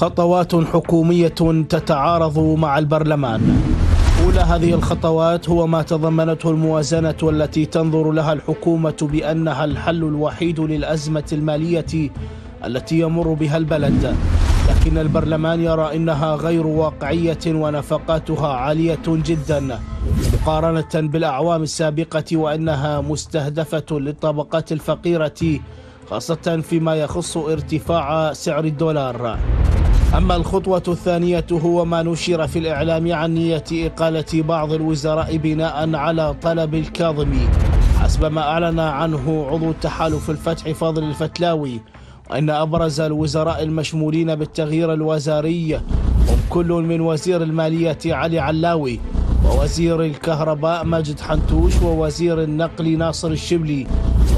خطوات حكومية تتعارض مع البرلمان. أولى هذه الخطوات هو ما تضمنته الموازنة والتي تنظر لها الحكومة بأنها الحل الوحيد للأزمة المالية التي يمر بها البلد. لكن البرلمان يرى إنها غير واقعية ونفقاتها عالية جدا مقارنة بالأعوام السابقة وأنها مستهدفة للطبقات الفقيرة خاصة فيما يخص ارتفاع سعر الدولار. أما الخطوة الثانية هو ما نشر في الإعلام عن نية إقالة بعض الوزراء بناء على طلب الكاظمي. حسب ما أعلن عنه عضو التحالف الفتح فاضل الفتلاوي وأن أبرز الوزراء المشمولين بالتغيير الوزاري هم كل من وزير المالية علي علاوي ووزير الكهرباء ماجد حنتوش ووزير النقل ناصر الشبلي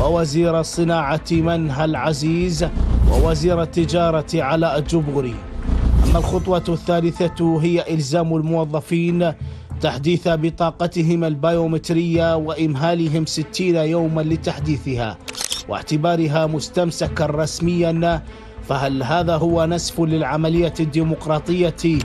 ووزير الصناعة منهى العزيز ووزير التجارة علاء الجبغري. أما الخطوة الثالثة هي إلزام الموظفين تحديث بطاقتهم البيومترية وإمهالهم ستين يوما لتحديثها واعتبارها مستمسكا رسميا. فهل هذا هو نسف للعملية الديمقراطية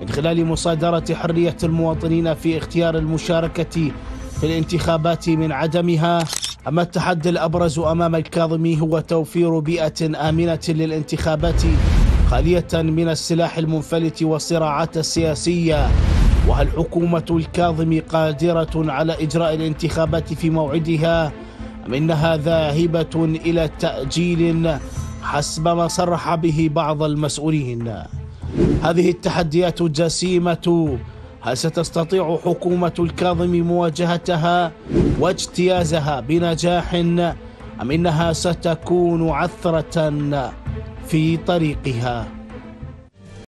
من خلال مصادرة حرية المواطنين في اختيار المشاركة في الانتخابات من عدمها؟ أما التحدي الأبرز أمام الكاظمي هو توفير بيئة آمنة للانتخابات خالية من السلاح المنفلت والصراعات السياسية وهل حكومة الكاظم قادرة على إجراء الانتخابات في موعدها؟ أم إنها ذاهبة إلى تأجيل حسب ما صرح به بعض المسؤولين؟ هذه التحديات الجسيمة هل ستستطيع حكومة الكاظم مواجهتها واجتيازها بنجاح؟ أم إنها ستكون عثرة؟ في طريقها.